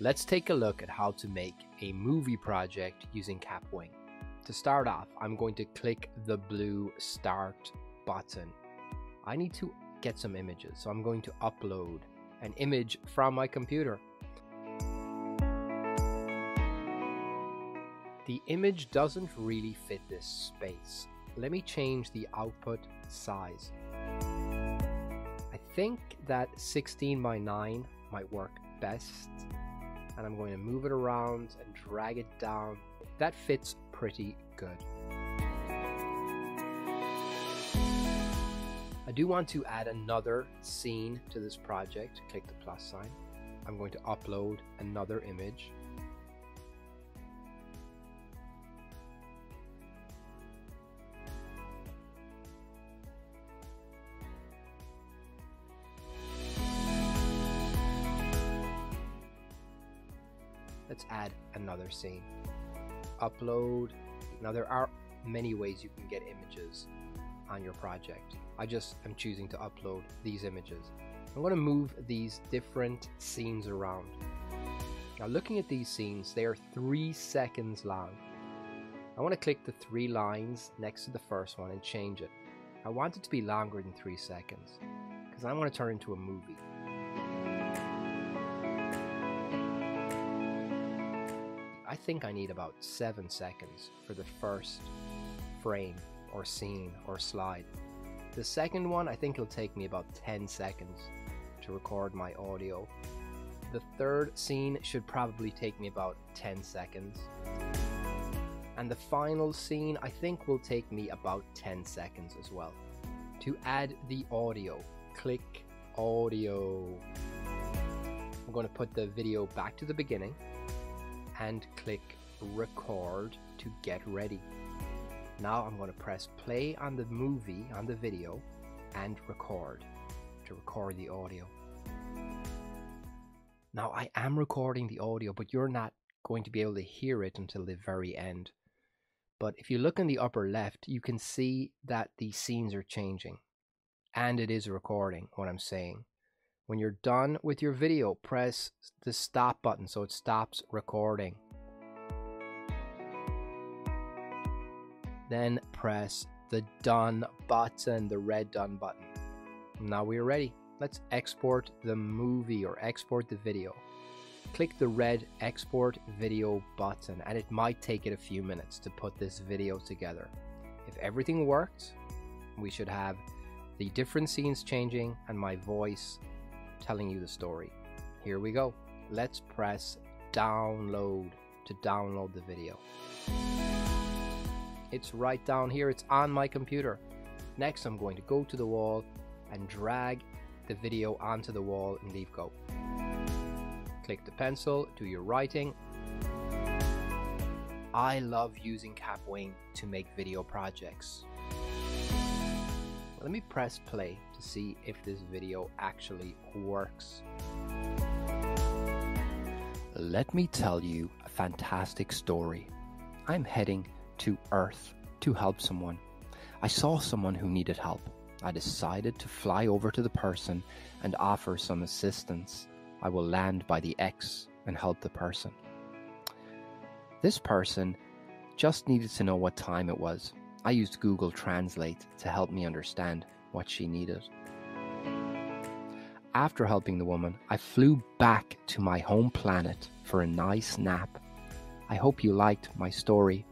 Let's take a look at how to make a movie project using Kapwing. To start off, I'm going to click the blue start button. I need to get some images, so I'm going to upload an image from my computer. The image doesn't really fit this space. Let me change the output size. I think that 16 by 9 might work best and I'm going to move it around and drag it down. That fits pretty good. I do want to add another scene to this project. Click the plus sign. I'm going to upload another image. Let's add another scene. Upload. Now there are many ways you can get images on your project. I just am choosing to upload these images. I'm going to move these different scenes around. Now looking at these scenes, they are three seconds long. I want to click the three lines next to the first one and change it. I want it to be longer than three seconds because I want to turn into a movie. I think I need about 7 seconds for the first frame or scene or slide. The second one, I think it'll take me about 10 seconds to record my audio. The third scene should probably take me about 10 seconds. And the final scene, I think, will take me about 10 seconds as well. To add the audio, click audio. I'm going to put the video back to the beginning and click record to get ready. Now I'm going to press play on the movie, on the video, and record to record the audio. Now I am recording the audio, but you're not going to be able to hear it until the very end. But if you look in the upper left, you can see that the scenes are changing. And it is recording what I'm saying. When you're done with your video, press the stop button so it stops recording. Then press the done button, the red done button. Now we are ready. Let's export the movie or export the video. Click the red export video button and it might take it a few minutes to put this video together. If everything worked, we should have the different scenes changing and my voice telling you the story. Here we go. Let's press download to download the video. It's right down here, it's on my computer. Next, I'm going to go to the wall and drag the video onto the wall and leave go. Click the pencil, do your writing. I love using Kapwing to make video projects. Let me press play to see if this video actually works. Let me tell you a fantastic story. I'm heading to Earth to help someone. I saw someone who needed help. I decided to fly over to the person and offer some assistance. I will land by the X and help the person. This person just needed to know what time it was. I used Google Translate to help me understand what she needed. After helping the woman, I flew back to my home planet for a nice nap. I hope you liked my story